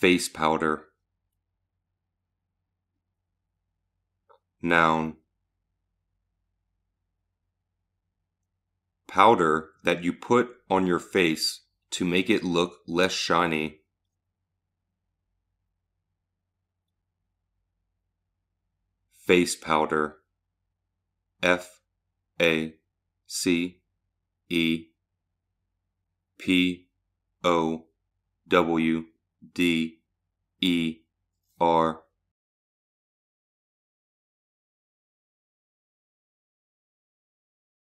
Face powder. Noun. Powder that you put on your face to make it look less shiny. Face powder. F A C E P O W D E R